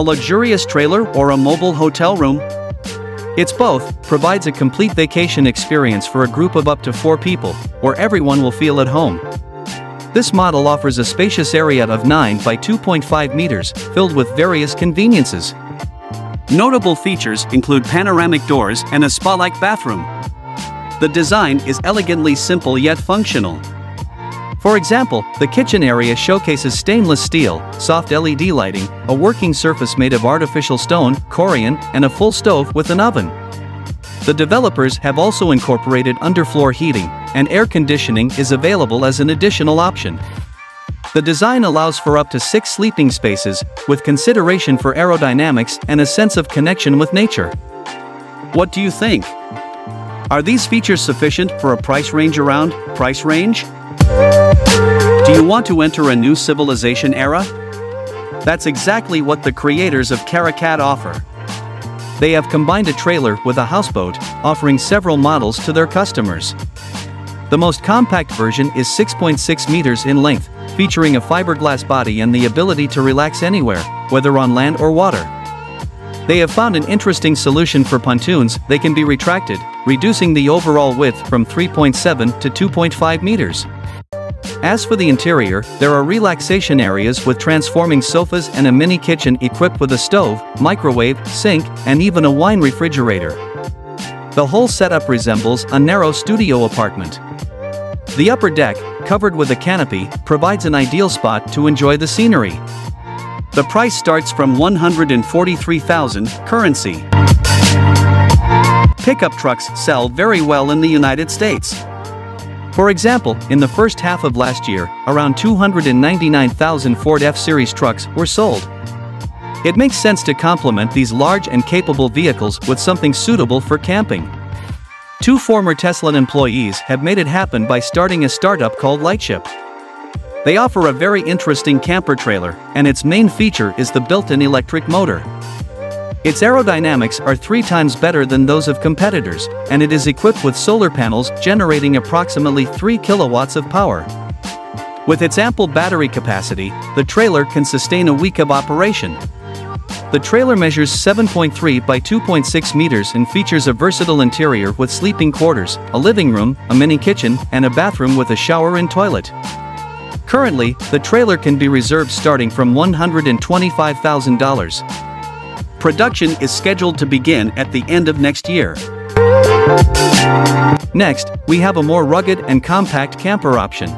A luxurious trailer or a mobile hotel room? It's both, provides a complete vacation experience for a group of up to four people, where everyone will feel at home. This model offers a spacious area of 9 by 2.5 meters, filled with various conveniences. Notable features include panoramic doors and a spa-like bathroom. The design is elegantly simple yet functional. For example, the kitchen area showcases stainless steel, soft LED lighting, a working surface made of artificial stone, corian, and a full stove with an oven. The developers have also incorporated underfloor heating, and air conditioning is available as an additional option. The design allows for up to six sleeping spaces, with consideration for aerodynamics and a sense of connection with nature. What do you think? Are these features sufficient for a price range around price range? Do you want to enter a new civilization era? That's exactly what the creators of Caracat offer. They have combined a trailer with a houseboat, offering several models to their customers. The most compact version is 6.6 meters in length, featuring a fiberglass body and the ability to relax anywhere, whether on land or water. They have found an interesting solution for pontoons, they can be retracted, reducing the overall width from 3.7 to 2.5 meters. As for the interior, there are relaxation areas with transforming sofas and a mini kitchen equipped with a stove, microwave, sink, and even a wine refrigerator. The whole setup resembles a narrow studio apartment. The upper deck, covered with a canopy, provides an ideal spot to enjoy the scenery. The price starts from 143,000 currency. Pickup trucks sell very well in the United States. For example, in the first half of last year, around 299,000 Ford F-Series trucks were sold. It makes sense to complement these large and capable vehicles with something suitable for camping. Two former Tesla employees have made it happen by starting a startup called Lightship. They offer a very interesting camper trailer, and its main feature is the built-in electric motor. Its aerodynamics are three times better than those of competitors, and it is equipped with solar panels generating approximately 3 kilowatts of power. With its ample battery capacity, the trailer can sustain a week of operation. The trailer measures 7.3 by 2.6 meters and features a versatile interior with sleeping quarters, a living room, a mini kitchen, and a bathroom with a shower and toilet. Currently, the trailer can be reserved starting from $125,000. Production is scheduled to begin at the end of next year. Next, we have a more rugged and compact camper option.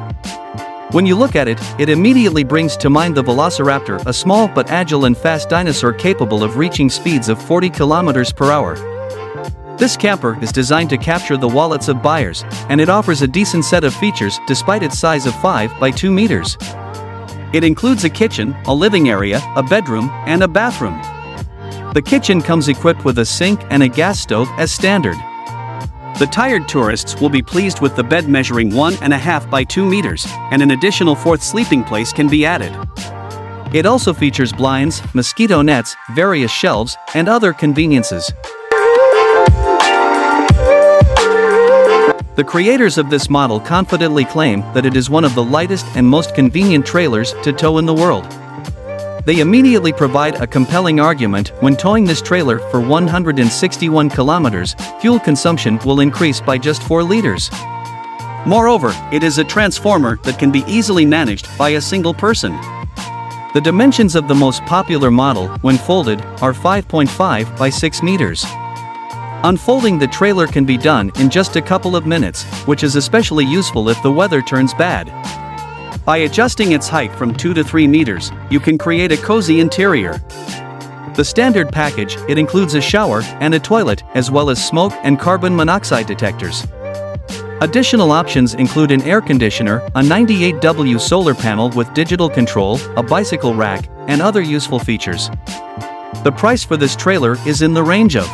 When you look at it, it immediately brings to mind the Velociraptor, a small but agile and fast dinosaur capable of reaching speeds of 40 kilometers per hour. This camper is designed to capture the wallets of buyers, and it offers a decent set of features despite its size of 5 by 2 meters. It includes a kitchen, a living area, a bedroom, and a bathroom. The kitchen comes equipped with a sink and a gas stove as standard. The tired tourists will be pleased with the bed measuring 1.5 by 2 meters, and an additional fourth sleeping place can be added. It also features blinds, mosquito nets, various shelves, and other conveniences. The creators of this model confidently claim that it is one of the lightest and most convenient trailers to tow in the world. They immediately provide a compelling argument when towing this trailer for 161 kilometers, fuel consumption will increase by just 4 liters. Moreover, it is a transformer that can be easily managed by a single person. The dimensions of the most popular model, when folded, are 5.5 by 6 meters. Unfolding the trailer can be done in just a couple of minutes, which is especially useful if the weather turns bad. By adjusting its height from 2 to 3 meters, you can create a cozy interior. The standard package, it includes a shower and a toilet as well as smoke and carbon monoxide detectors. Additional options include an air conditioner, a 98W solar panel with digital control, a bicycle rack, and other useful features. The price for this trailer is in the range of